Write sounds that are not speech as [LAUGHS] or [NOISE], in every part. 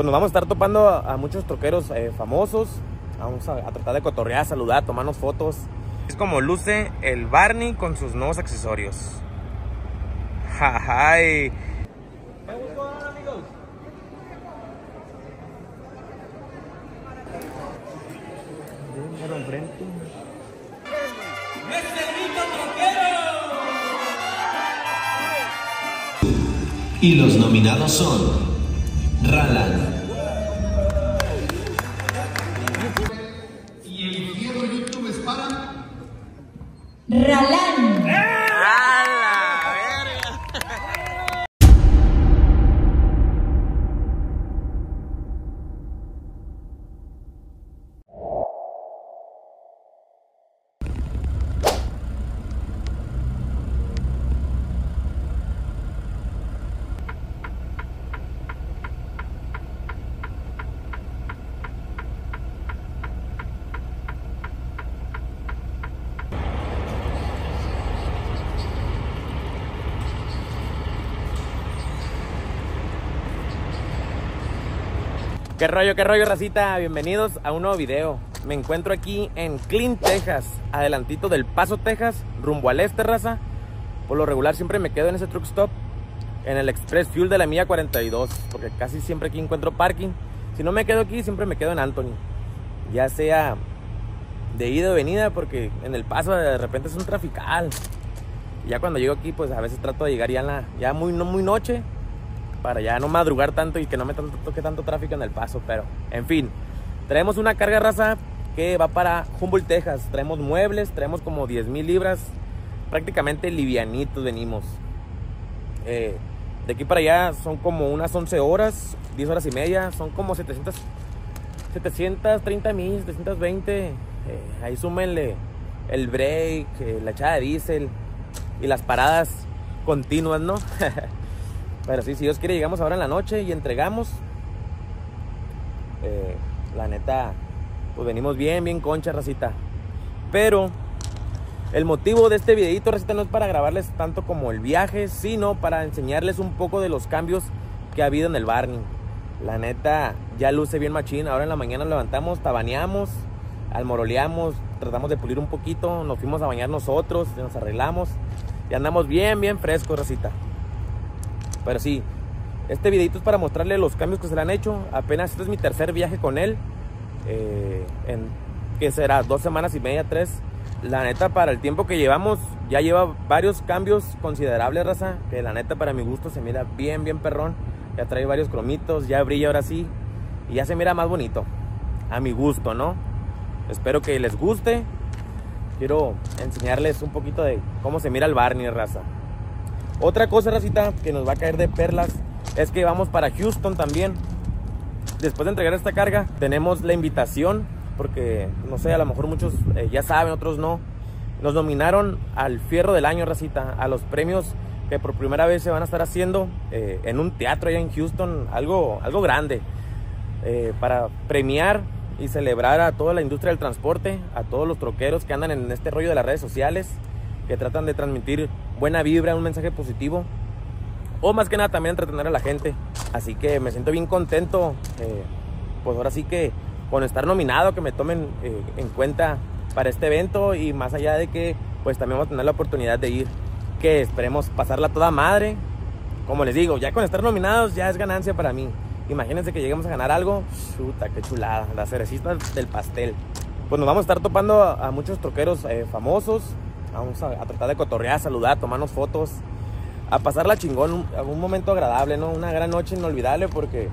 Pues nos vamos a estar topando a, a muchos troqueros eh, famosos. Vamos a, a tratar de cotorrear, saludar, tomarnos fotos. Es como luce el Barney con sus nuevos accesorios. Jajay. Y los nominados son Ralan, Y el de YouTube es para Ralán. ¿Qué rollo, qué rollo, racita? Bienvenidos a un nuevo video. Me encuentro aquí en Clint, Texas, adelantito del Paso, Texas, rumbo al este, raza. Por lo regular siempre me quedo en ese truck stop, en el Express Fuel de la milla 42, porque casi siempre aquí encuentro parking. Si no me quedo aquí, siempre me quedo en Anthony. Ya sea de ida o venida, porque en el Paso de repente es un trafical. Y ya cuando llego aquí, pues a veces trato de llegar ya, en la, ya muy, no muy noche, para ya no madrugar tanto y que no me toque tanto tráfico en el paso. Pero, en fin, traemos una carga raza que va para Humboldt, Texas. Traemos muebles, traemos como 10 mil libras, prácticamente livianitos venimos. Eh, de aquí para allá son como unas 11 horas, 10 horas y media, son como 700, 730 mil, 720. Eh, ahí súmenle el break, eh, la echada de diésel y las paradas continuas, ¿no? [LAUGHS] Pero sí, si Dios quiere, llegamos ahora en la noche y entregamos. Eh, la neta, pues venimos bien, bien concha, racita. Pero el motivo de este videito, racita, no es para grabarles tanto como el viaje, sino para enseñarles un poco de los cambios que ha habido en el Barney. La neta, ya luce bien machín. Ahora en la mañana levantamos, tabaneamos, almoroleamos, tratamos de pulir un poquito, nos fuimos a bañar nosotros, nos arreglamos y andamos bien, bien frescos, racita. Pero sí, este videito es para mostrarle los cambios que se le han hecho. Apenas este es mi tercer viaje con él. Eh, en, que será? Dos semanas y media, tres. La neta, para el tiempo que llevamos, ya lleva varios cambios considerables, raza. Que la neta, para mi gusto, se mira bien, bien perrón. Ya trae varios cromitos, ya brilla ahora sí. Y ya se mira más bonito. A mi gusto, ¿no? Espero que les guste. Quiero enseñarles un poquito de cómo se mira el Barney, raza. Otra cosa, racita, que nos va a caer de perlas es que vamos para Houston también. Después de entregar esta carga, tenemos la invitación, porque no sé, a lo mejor muchos eh, ya saben, otros no. Nos nominaron al Fierro del Año, racita, a los premios que por primera vez se van a estar haciendo eh, en un teatro allá en Houston, algo, algo grande, eh, para premiar y celebrar a toda la industria del transporte, a todos los troqueros que andan en este rollo de las redes sociales, que tratan de transmitir buena vibra, un mensaje positivo. O más que nada también entretener a la gente. Así que me siento bien contento. eh, pues ahora sí que con estar nominado, que me tomen eh, en cuenta para este evento. Y más allá de que pues también vamos a tener la oportunidad de ir. Que esperemos pasarla toda madre. Como les digo, ya con estar nominados ya es ganancia para mí. Imagínense que lleguemos a ganar algo. Chuta, qué chulada. La cerecita del pastel. Pues nos vamos a estar topando a, a muchos troqueros eh, famosos. Vamos a, tratar de cotorrear, saludar, tomarnos fotos, a pasarla chingón, un, momento agradable, ¿no? Una gran noche inolvidable porque,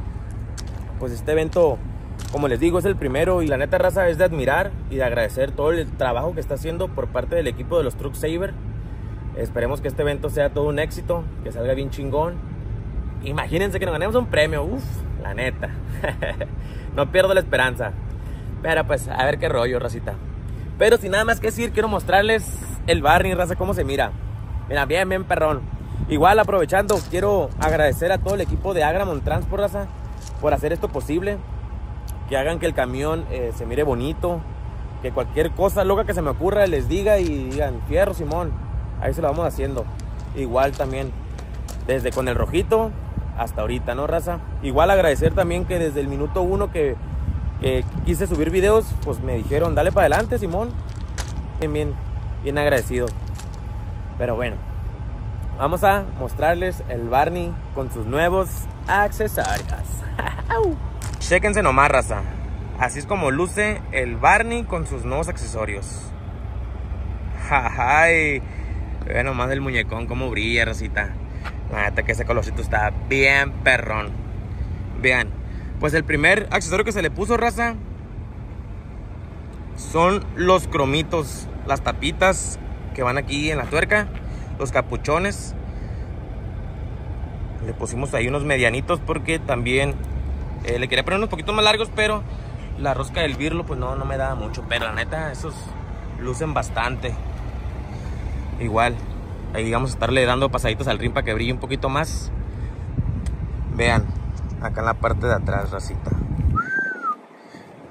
pues este evento, como les digo, es el primero y la neta raza es de admirar y de agradecer todo el trabajo que está haciendo por parte del equipo de los Truck Saver. Esperemos que este evento sea todo un éxito, que salga bien chingón. Imagínense que nos ganemos un premio, uff, la neta. [LAUGHS] no pierdo la esperanza. Pero pues, a ver qué rollo, racita. Pero sin nada más que decir, quiero mostrarles el Barney, raza, cómo se mira. Mira, bien, bien perrón. Igual aprovechando, quiero agradecer a todo el equipo de Agramon Transport, raza, por hacer esto posible. Que hagan que el camión eh, se mire bonito. Que cualquier cosa loca que se me ocurra les diga y digan, fierro, Simón. Ahí se lo vamos haciendo. Igual también, desde con el rojito hasta ahorita, ¿no, raza? Igual agradecer también que desde el minuto uno que, que quise subir videos, pues me dijeron, dale para adelante, Simón. Bien, bien, bien agradecido. Pero bueno, vamos a mostrarles el Barney con sus nuevos accesorios. [LAUGHS] Chéquense nomás, raza. Así es como luce el Barney con sus nuevos accesorios. Jajay. Vean nomás el muñecón como brilla, racita. Neta que ese colorcito está bien perrón. Vean. Pues el primer accesorio que se le puso, raza, son los cromitos. Las tapitas que van aquí en la tuerca. Los capuchones. Le pusimos ahí unos medianitos porque también eh, le quería poner unos poquitos más largos, pero la rosca del birlo pues no, no me daba mucho. Pero la neta, esos lucen bastante. Igual, ahí vamos a estarle dando pasaditos al rim para que brille un poquito más. Vean, acá en la parte de atrás, racita.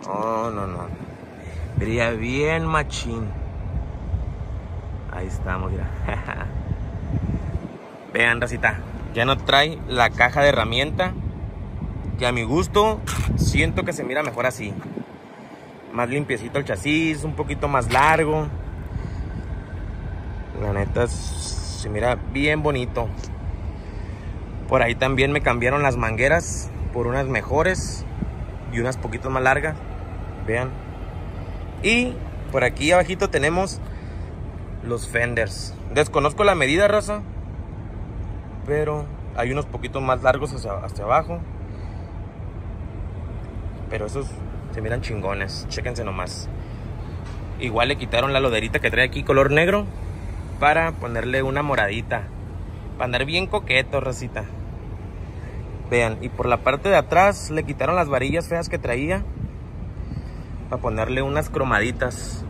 Oh, no, no. Brilla bien machín. Ahí estamos, mira. [LAUGHS] Vean, racita. Ya no trae la caja de herramienta. Que a mi gusto siento que se mira mejor así. Más limpiecito el chasis, un poquito más largo. La neta se mira bien bonito. Por ahí también me cambiaron las mangueras por unas mejores y unas poquitos más largas. Vean. Y por aquí abajito tenemos los fenders. Desconozco la medida, raza. Pero hay unos poquitos más largos hacia, hacia abajo. Pero esos se miran chingones. Chéquense nomás. Igual le quitaron la loderita que trae aquí color negro. Para ponerle una moradita. Para andar bien coqueto, racita. Vean, y por la parte de atrás le quitaron las varillas feas que traía. Para ponerle unas cromaditas.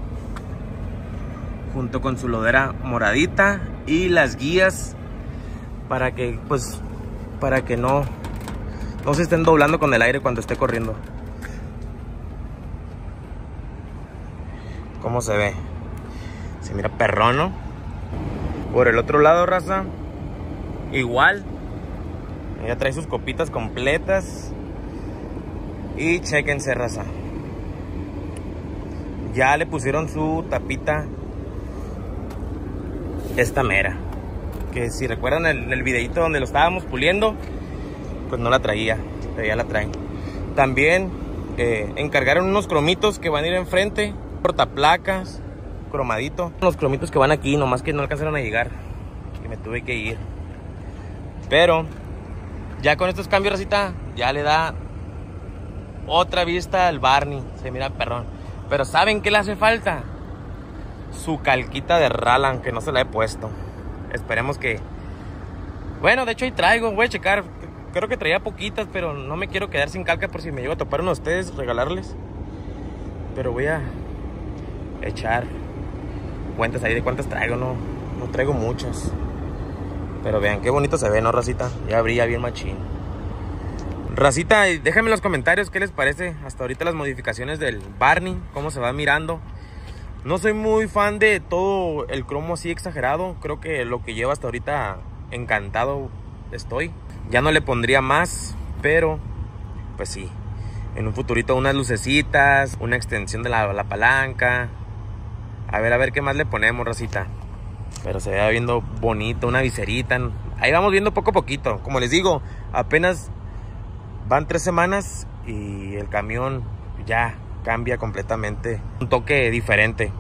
Junto con su lodera moradita. Y las guías. Para que, pues, para que no, no se estén doblando con el aire cuando esté corriendo. ¿Cómo se ve? Se mira perrón, ¿no? Por el otro lado, raza. Igual. Ella trae sus copitas completas. Y chequense, raza. Ya le pusieron su tapita. Esta mera. Que si recuerdan el, videito donde lo estábamos puliendo, pues no la traía. Pero ya la traen. También eh, encargaron unos cromitos que van a ir enfrente. Portaplacas, cromadito. Los cromitos que van aquí, nomás que no alcanzaron a llegar. Y me tuve que ir. Pero ya con estos cambios, racita, ya le da otra vista al Barney. Se mira perrón. Pero ¿saben qué le hace falta? Su calquita de Ralan, que no se la he puesto. Esperemos que... Bueno, de hecho ahí traigo, voy a checar. Creo que traía poquitas, pero no me quiero quedar sin calca por si me llego a topar uno de ustedes, regalarles. Pero voy a echar cuentas ahí de cuántas traigo, no, no traigo muchas. Pero vean qué bonito se ve, ¿no, Racita? Ya brilla bien machín. Racita, déjenme en los comentarios qué les parece hasta ahorita las modificaciones del Barney, cómo se va mirando. No soy muy fan de todo el cromo así exagerado. Creo que lo que lleva hasta ahorita encantado estoy. Ya no le pondría más, pero pues sí. En un futurito unas lucecitas, una extensión de la, la palanca. A ver, a ver qué más le ponemos, Rosita. Pero se ve viendo bonito, una viserita. Ahí vamos viendo poco a poquito. Como les digo, apenas van tres semanas y el camión ya cambia completamente. Un toque diferente.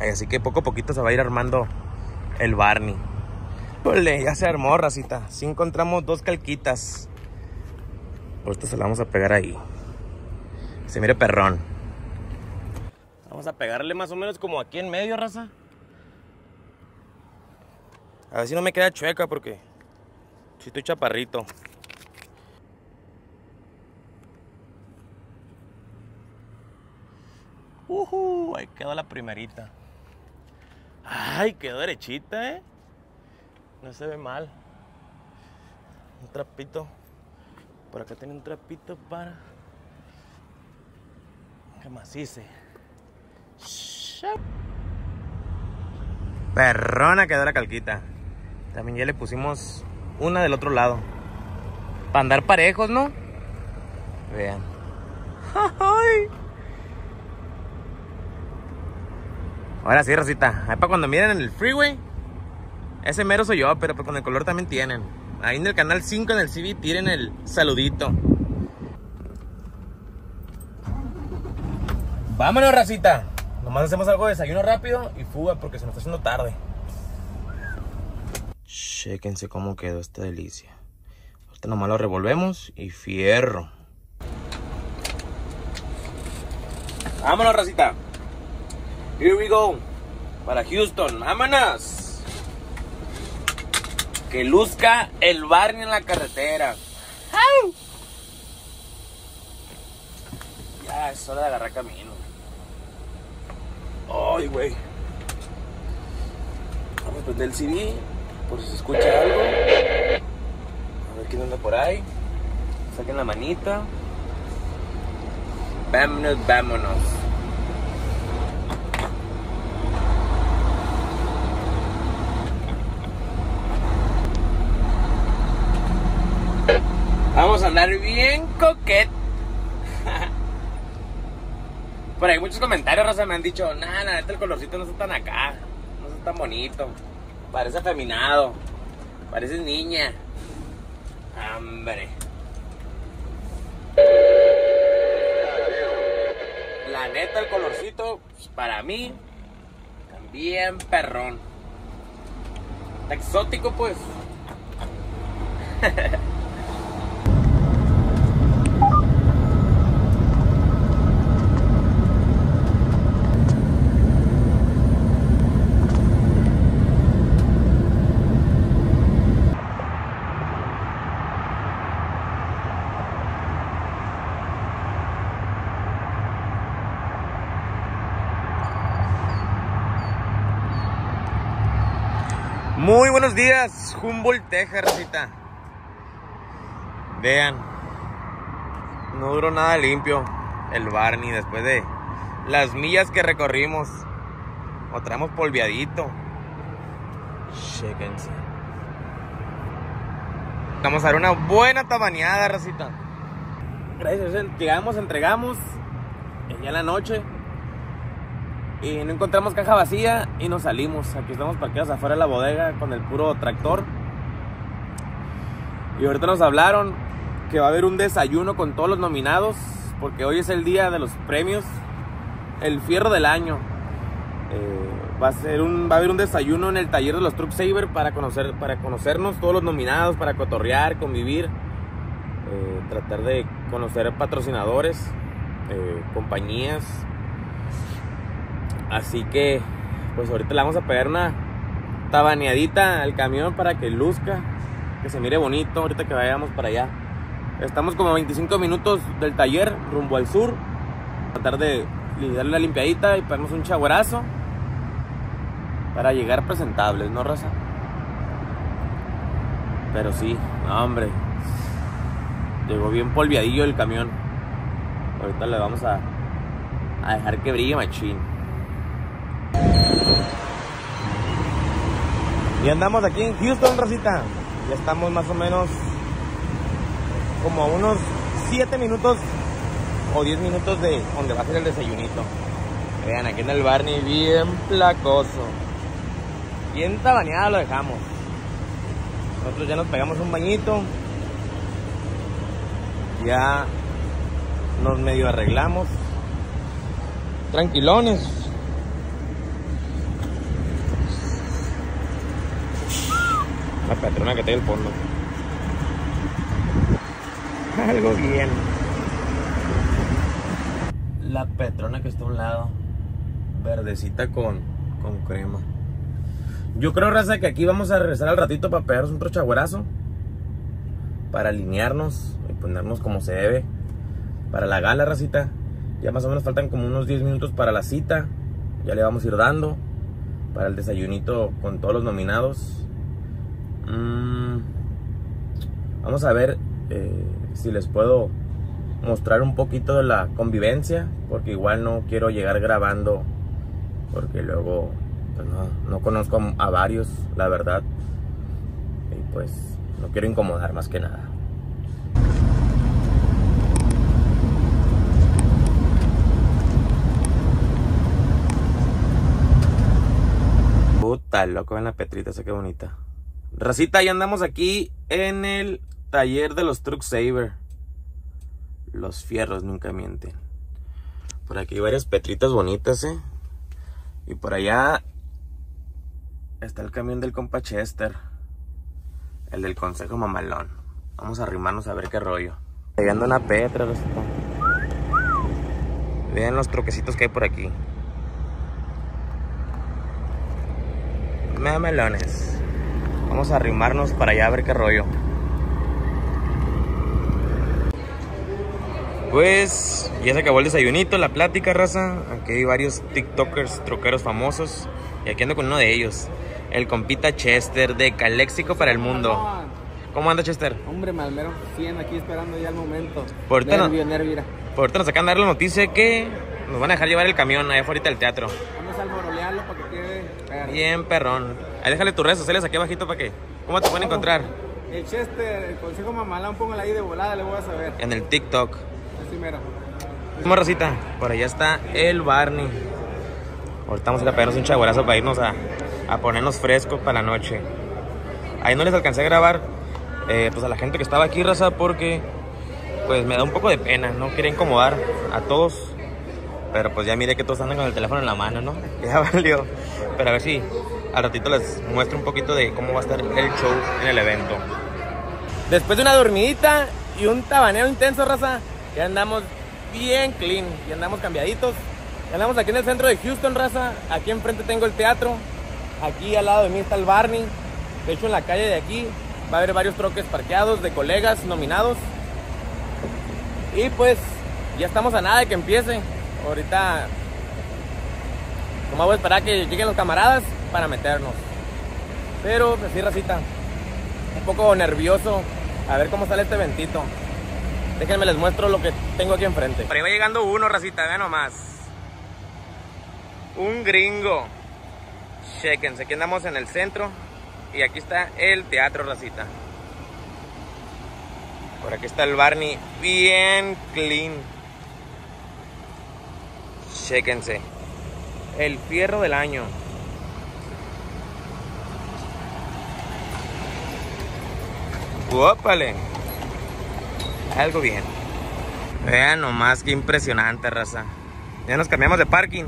Así que poco a poquito se va a ir armando el Barney. Ya se armó, racita. Sí encontramos dos calquitas. Ahorita se la vamos a pegar ahí. Se mire perrón. Vamos a pegarle más o menos como aquí en medio, raza. A ver si no me queda chueca porque si estoy chaparrito. Uh, ahí quedó la primerita. Ay, quedó derechita, eh. No se ve mal. Un trapito. Por acá tiene un trapito para que macice. Perrona quedó la calquita. También ya le pusimos una del otro lado. Para andar parejos, ¿no? Vean. [LAUGHS] Ay. Ahora sí, Rosita. Ahí para cuando miren en el freeway. Ese mero soy yo, pero pues con el color también tienen. Ahí en el canal 5 en el CV tienen el saludito. Vámonos, racita. Nomás hacemos algo de desayuno rápido y fuga porque se nos está haciendo tarde. Chéquense cómo quedó esta delicia. Ahorita nomás lo revolvemos y fierro. Vámonos, racita. Here we go. Para Houston. Vámonos. Que luzca el Barney en la carretera. ¡Au! Ya es hora de agarrar camino. Ay, güey. Vamos a prender el CD por si se escucha algo. A ver quién anda por ahí. Saquen la manita. Vámonos, vámonos. Vamos a andar bien coquet. Por ahí muchos comentarios, Rosa, me han dicho, nada, la neta el colorcito no está tan acá, no está tan bonito. Parece afeminado, parece niña. Hombre. La neta el colorcito, pues, para mí, también perrón. Está exótico, pues. [LAUGHS] Muy buenos días, Humboldt, Texas. Vean, no duró nada limpio el Barney después de las millas que recorrimos. Lo traemos polviadito. Chéquense. Vamos a dar una buena tabaneada, Rosita. Gracias, llegamos, entregamos. Ya en la noche. Y no encontramos caja vacía y nos salimos. Aquí estamos parqueados afuera de la bodega con el puro tractor. Y ahorita nos hablaron que va a haber un desayuno con todos los nominados. Porque hoy es el día de los premios. El fierro del año. Eh, va, a ser un, va a haber un desayuno en el taller de los Truck Saver para, conocer, para conocernos todos los nominados, para cotorrear, convivir. Eh, tratar de conocer patrocinadores, eh, compañías Así que, pues ahorita le vamos a pegar una tabaneadita al camión para que luzca, que se mire bonito ahorita que vayamos para allá. Estamos como a 25 minutos del taller, rumbo al sur. Tratar de darle la limpiadita y pegarnos un chaguarazo para llegar presentables, ¿no, raza? Pero sí, no, hombre. Llegó bien polviadillo el camión. Ahorita le vamos a, a dejar que brille machín. Y andamos aquí en Houston, Rosita. Ya estamos más o menos como a unos 7 minutos o 10 minutos de donde va a ser el desayunito. Vean, aquí en el Barney, bien placoso. Bien tabaneado lo dejamos. Nosotros ya nos pegamos un bañito. Ya nos medio arreglamos. Tranquilones. La patrona que está el fondo. Algo bien. La petrona que está a un lado. Verdecita con, con crema. Yo creo, Raza, que aquí vamos a regresar al ratito para pegarnos un trochagüerazo. Para alinearnos y ponernos como se debe. Para la gala, Racita. Ya más o menos faltan como unos 10 minutos para la cita. Ya le vamos a ir dando. Para el desayunito con todos los nominados. Mm, vamos a ver eh, si les puedo mostrar un poquito de la convivencia, porque igual no quiero llegar grabando, porque luego pues, no, no, conozco a varios, la verdad, y pues no quiero incomodar más que nada. Puta, loco, ven la petrita esa que bonita. Racita, ya andamos aquí en el taller de los Truck Saver. Los fierros nunca mienten. Por aquí hay varias Petritas bonitas, eh. Y por allá está el camión del compa Chester. El del consejo mamalón. Vamos a arrimarnos a ver qué rollo. Llegando una Petra, Racita. Vean los troquecitos que hay por aquí. Mamelones. Vamos a arrimarnos para allá a ver qué rollo. Pues ya se acabó el desayunito, la plática, raza. Aquí hay varios TikTokers, troqueros famosos. Y aquí ando con uno de ellos. El compita Chester de Caléxico para el Mundo. ¿Cómo anda Chester? Hombre, Malmero, 100 aquí esperando ya el momento. Por ahorita no- nervio, mira. Por ahorita nos acaban de dar la noticia que nos van a dejar llevar el camión allá afuera del teatro. Vamos a almorolearlo para que quede. Perro. Bien, perrón. Ahí déjale tus redes sociales aquí abajito para que. ¿Cómo te pueden encontrar? El Chester, el consejo mamalán, póngala ahí de volada, le voy a saber. En el TikTok. Así mero. Rosita, por allá está el Barney. Ahorita vamos a ir a pegarnos un chaguarazo para irnos a, a ponernos frescos para la noche. Ahí no les alcancé a grabar eh, pues a la gente que estaba aquí, raza, porque pues me da un poco de pena. No quería incomodar a todos. Pero pues ya miré que todos andan con el teléfono en la mano, ¿no? [LAUGHS] Ya valió. Pero a ver si al ratito les muestro un poquito de cómo va a estar el show en el evento. Después de una dormidita y un tabaneo intenso, raza, ya andamos bien clean, ya andamos cambiaditos. Ya andamos aquí en el centro de Houston, raza. Aquí enfrente tengo el teatro. Aquí al lado de mí está el Barney. De hecho, en la calle de aquí va a haber varios troques parqueados de colegas nominados. Y pues, ya estamos a nada de que empiece. Ahorita, como voy a esperar que lleguen los camaradas para meternos. Pero, pues sí, racita, un poco nervioso a ver cómo sale este eventito. Déjenme les muestro lo que tengo aquí enfrente. Por ahí va llegando uno, racita, vean nomás. Un gringo. Chequense, aquí andamos en el centro. Y aquí está el teatro, racita. Por aquí está el Barney bien clean. Chequense. El fierro del año. ¡Ópale! Algo bien. Vean nomás qué impresionante, raza. Ya nos cambiamos de parking.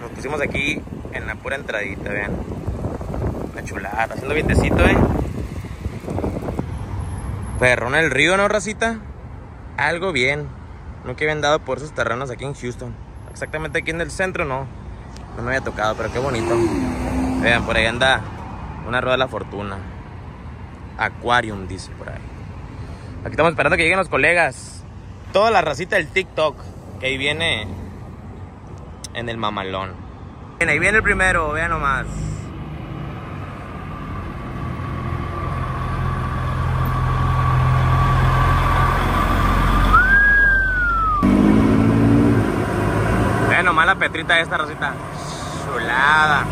Nos pusimos aquí en la pura entradita, vean. Una chulada, haciendo vientecito, eh. Perrón el río, ¿no, racita? Algo bien. Nunca habían dado por esos terrenos aquí en Houston. Exactamente aquí en el centro, no. No me había tocado, pero qué bonito. Vean, por ahí anda una rueda de la fortuna. Aquarium, dice por ahí. Aquí estamos esperando que lleguen los colegas. Toda la racita del TikTok. Que ahí viene en el mamalón. Bien, ahí viene el primero, vean nomás. Vean esta racita. Chulada.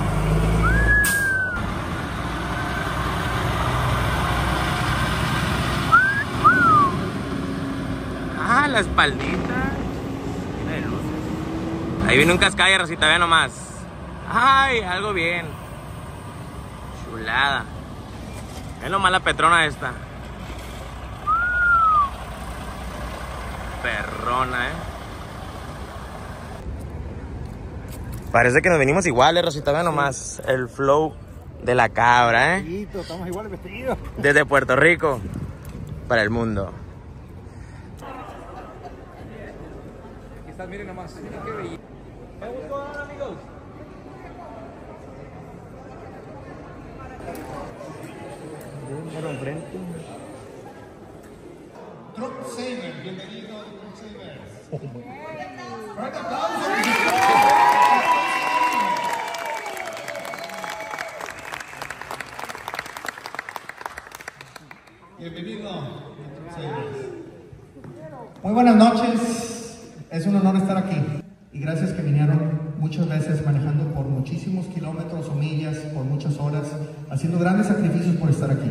Ah, la espaldita. Luces. Ahí viene un cascalla, racita, vean nomás. Ay, algo bien. Chulada. Vean nomás la petrona esta. Perrona, eh. Parece que nos venimos iguales, Rosita. Vean nomás el flow de la cabra, ¿eh? Estamos igual vestidos. Desde Puerto Rico para el mundo. Aquí estás, miren nomás. Miren qué belleza. amigos? Truck Saver, bienvenido a Truck Saver. Fuerte aplauso. Bienvenido. Muy buenas noches, es un honor estar aquí y gracias que vinieron muchas veces manejando por muchísimos kilómetros o millas, por muchas horas, haciendo grandes sacrificios por estar aquí.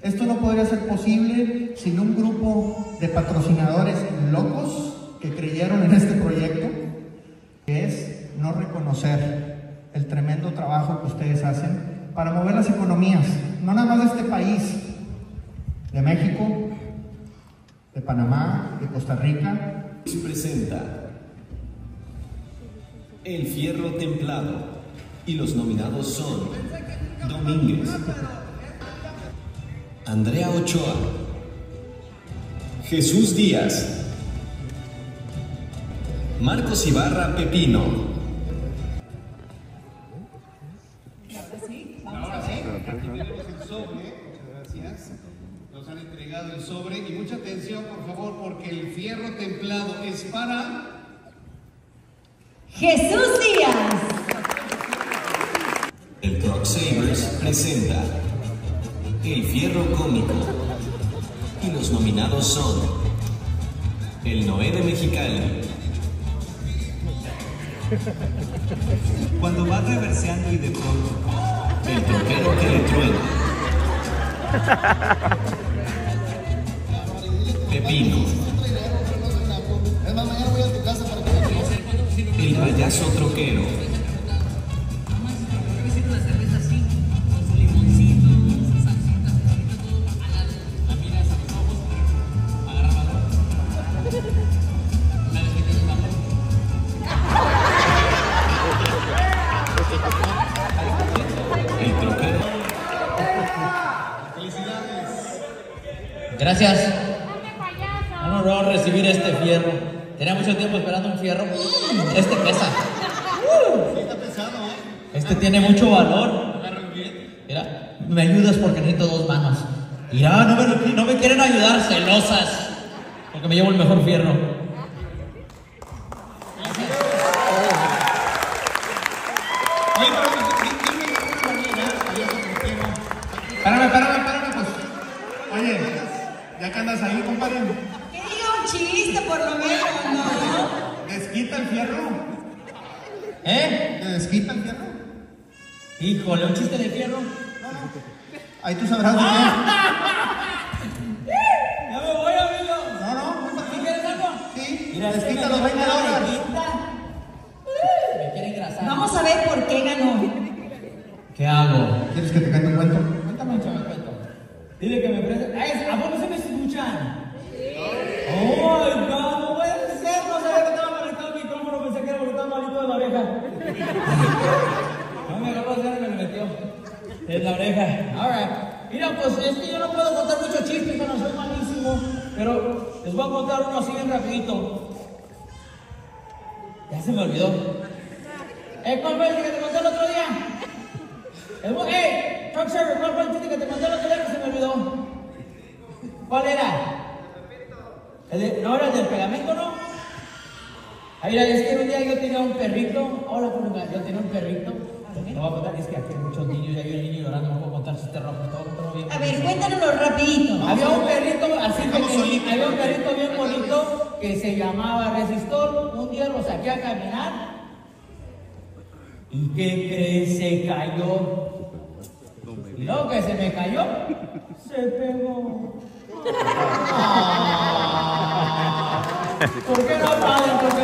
Esto no podría ser posible sin un grupo de patrocinadores locos que creyeron en este proyecto, que es no reconocer el tremendo trabajo que ustedes hacen para mover las economías, no nada más de este país, de México, de Panamá, de Costa Rica. Presenta El Fierro Templado y los nominados son Domínguez, Andrea Ochoa, Jesús Díaz, Marcos Ibarra Pepino, El sobre. Y mucha atención, por favor, porque el fierro templado es para Jesús Díaz. el Truck Savers presenta El Fierro Cómico. Y los nominados son El Noé de Mexicali, Cuando vas reverseando y de pronto El Troquero que le truena, para que El Payaso Troquero, El Troquero, Gracias. Un honor recibir este fierro. Tenía mucho tiempo esperando un fierro. Este pesa. Este tiene mucho valor. Mira, me ayudas porque necesito dos manos. Mira, no me, no me quieren ayudar, celosas. Porque me llevo el mejor fierro. Oye, pero espérame, pues. Oye, ya que andas ahí, compadre, chiste por lo menos, ¿no? desquita el fierro. ¿Eh? ¿Te desquita el fierro? Híjole, un chiste de fierro. Ahí tú sabrás de qué. [LAUGHS] Ya me voy, amigo. No, no, ¿Sí quieres algo? Sí, Mira, desquita los 20 quita, dólares. Me quiere engrasar. Vamos a ver por qué ganó. ¿Qué hago? ¿Quieres que te cuente un cuento? Cuéntame, chaval, cuento. Dile que me preste. ¡Ay, ¿A poco se me escuchan? ¡Oh, God! No puede. No sabía que estaba conectado el micrófono. Pensé que era porque malito de la oreja. No me agarró hacer me lo metió. En la oreja. Alright. Mira, pues es que yo no puedo contar muchos chistes, no soy malísimo. Pero les voy a contar uno así bien rapidito. Ya se me olvidó. ¿Eh, cuál fue el que te conté el otro día? El ¡Eh! Server, ¿cuál fue el chiste que te mandé el otro día que se me olvidó? ¿Cuál era? No era el del pegamento, ¿no? Ahí mira, es que un día yo tenía un perrito. Hola, yo tenía un perrito. No voy a contar, es que aquí hay muchos niños y hay un niño llorando, no puedo contar chistes rojos, todo, todo bien. A ver, cuéntanoslo rapidito. Había un perrito así pequeñito, había un perrito bien bonito que se llamaba Resistor. Un día lo saqué a caminar. ¿Y qué crees? Se cayó. Y luego que se me cayó, se pegó. Ah. [LAUGHS] ¿Por qué no aplauden?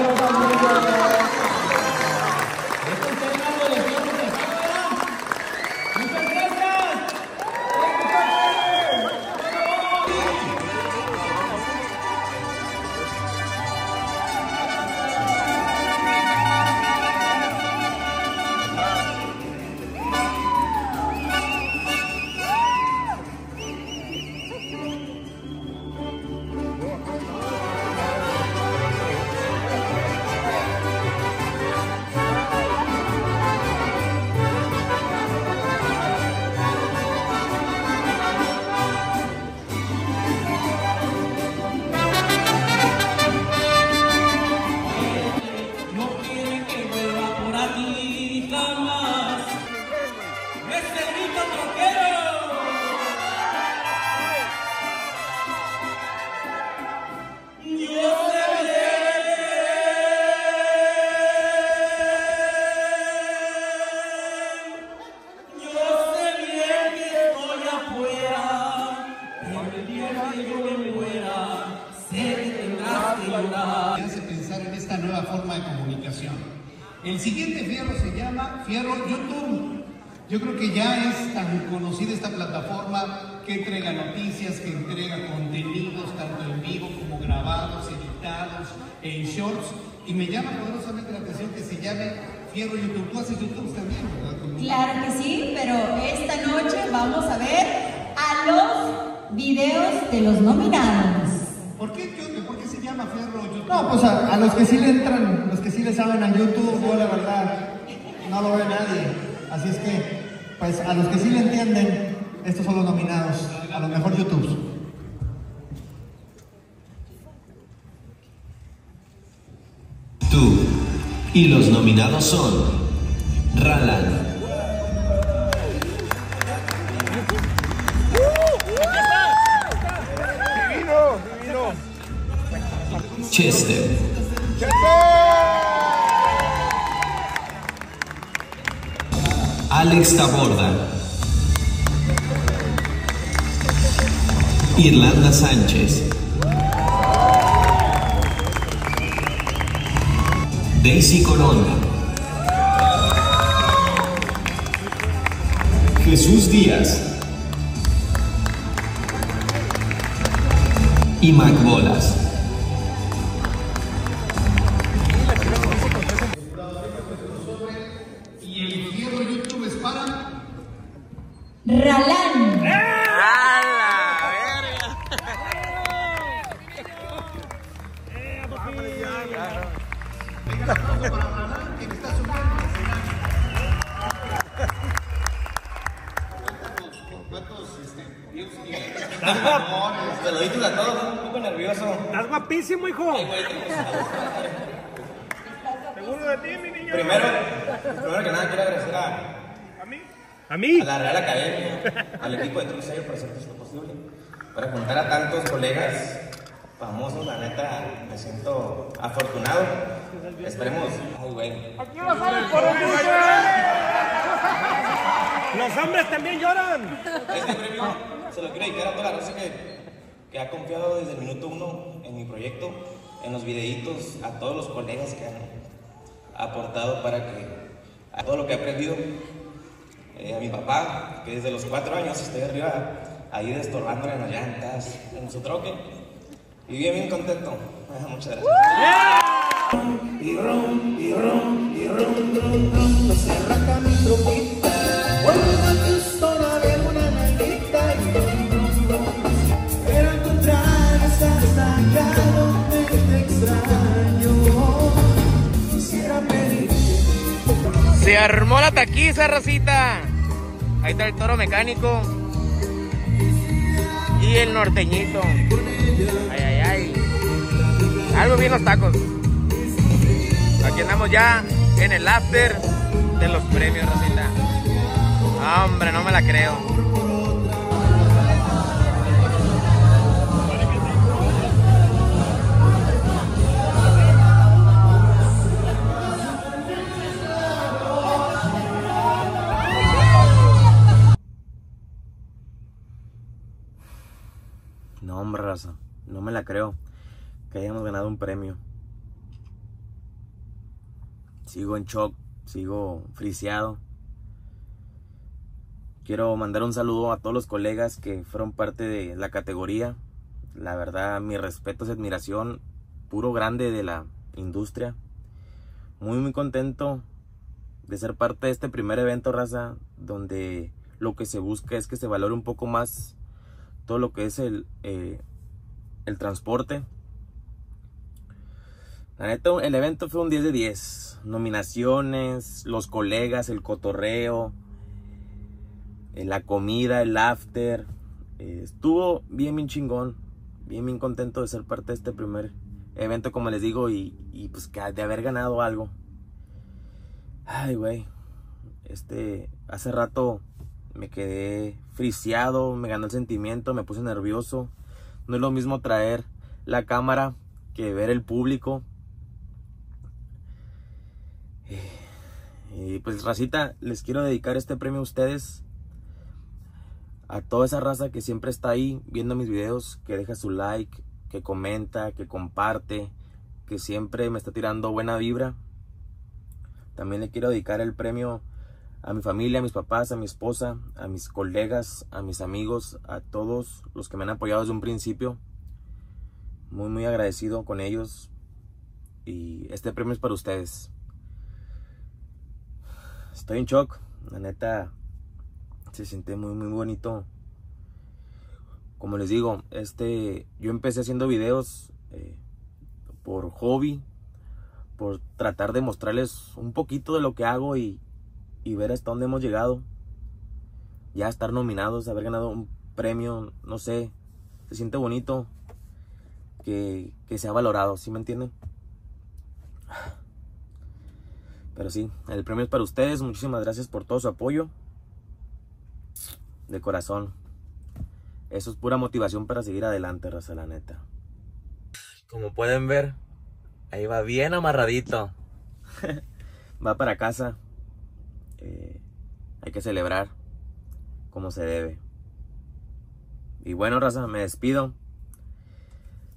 En shorts. Y me llama poderosamente la atención que se llame Fierro YouTube. Tú haces YouTube también, ¿verdad? Claro que sí, pero esta noche vamos a ver a los videos de los nominados. ¿Por qué, ¿Por qué se llama Fierro YouTube? No, pues a, a los que sí le entran, los que sí le saben a YouTube, yo la verdad, no lo ve nadie. Así es que, pues a los que sí le entienden, estos son los nominados a lo mejor YouTube. Tú. Y los nominados son Ralan, Chester, Alex Taborda, Irlanda Sánchez, Daisy Corona, Jesús Díaz y Mac Bolas. Siento afortunado. Esperemos. Ay, güey. Aquí lo saben por el Los hombres también lloran. Este premio se lo quiero dedicar a toda la raza que, que ha confiado desde el minuto uno en mi proyecto, en los videitos, a todos los colegas que han aportado para que a todo lo que he aprendido, eh, a mi papá, que desde los cuatro años estoy arriba, ahí destorbándole en las llantas, en su troque, y bien, bien contento. Ah, Muchas gracias. Se armó la taquiza, racita. Ahí está el toro mecánico. Y el norteñito. Ay, ay, ay. Algo bien los tacos. Aquí andamos ya en el after de los premios, racita. Hombre, no me la creo. No, hombre. No me la creo. Que hayamos ganado un premio. Sigo en shock. Sigo friseado. Quiero mandar un saludo a todos los colegas que fueron parte de la categoría. La verdad, mi respeto y admiración. Puro grande de la industria. Muy, muy contento de ser parte de este primer evento, raza. Donde lo que se busca es que se valore un poco más todo lo que es el, eh, el transporte. La neta, el evento fue un 10 de 10. Nominaciones, los colegas, el cotorreo, eh, la comida, el after. Eh, estuvo bien, bien chingón. Bien, bien contento de ser parte de este primer evento, como les digo, y, y pues de haber ganado algo. Ay, güey. Este, hace rato me quedé friseado, me ganó el sentimiento, me puse nervioso. No es lo mismo traer la cámara que ver el público. Y pues racita, les quiero dedicar este premio a ustedes. A toda esa raza que siempre está ahí viendo mis videos, que deja su like, que comenta, que comparte, que siempre me está tirando buena vibra. También le quiero dedicar el premio a mi familia, a mis papás, a mi esposa, a mis colegas, a mis amigos, a todos los que me han apoyado desde un principio. Muy, muy agradecido con ellos. Y este premio es para ustedes. Estoy en shock. La neta, se siente muy, muy bonito. Como les digo, este, yo empecé haciendo videos eh, por hobby, por tratar de mostrarles un poquito de lo que hago y, y ver hasta dónde hemos llegado. Ya estar nominados, haber ganado un premio, no sé, se siente bonito que, que se ha valorado, ¿sí me entienden? Pero sí, el premio es para ustedes. Muchísimas gracias por todo su apoyo. De corazón. Eso es pura motivación para seguir adelante, raza, la neta. Como pueden ver, ahí va bien amarradito. [LAUGHS] va para casa. Eh, hay que celebrar como se debe. Y bueno, raza, me despido.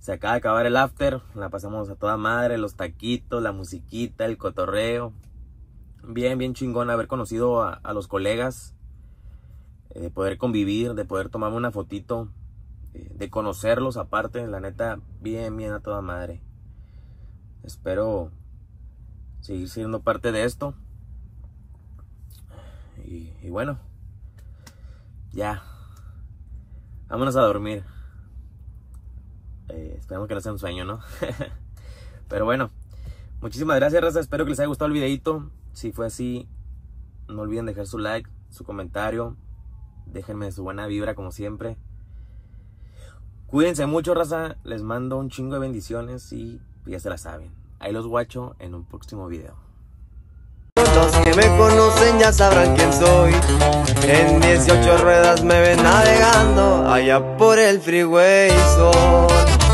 Se acaba de acabar el after. La pasamos a toda madre. Los taquitos, la musiquita, el cotorreo. Bien, bien chingón haber conocido a, los colegas. Eh, de poder convivir, de poder tomarme una fotito. Eh, de conocerlos aparte. La neta, bien, bien a toda madre. Espero seguir siendo parte de esto. Y, y bueno, ya. Vámonos a dormir. Eh, esperemos que no sea un sueño, ¿no? [LAUGHS] Pero bueno, muchísimas gracias, raza. Espero que les haya gustado el videito. Si fue así, no olviden dejar su like, su comentario. Déjenme su buena vibra, como siempre. Cuídense mucho, raza. Les mando un chingo de bendiciones y ya se la saben. Ahí los guacho en un próximo video. Ya sabrán quién soy. En 18 ruedas me ven navegando allá por el freeway. Soy